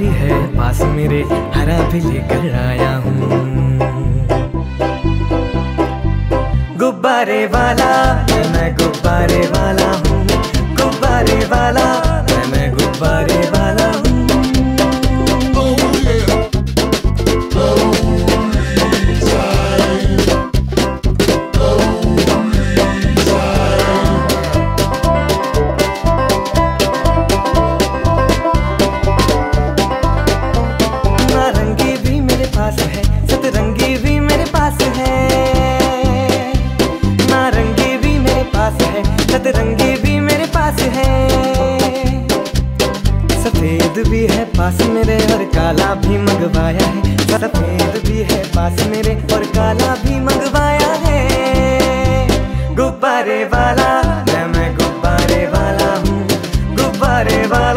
भी है, पास मेरे हरा भी लेकर आया हूँ। गुब्बारे वाला, मैं गुब्बारे वाला हूँ। गुब्बारे वाला, मैं गुब्बारे Areva.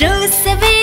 Rose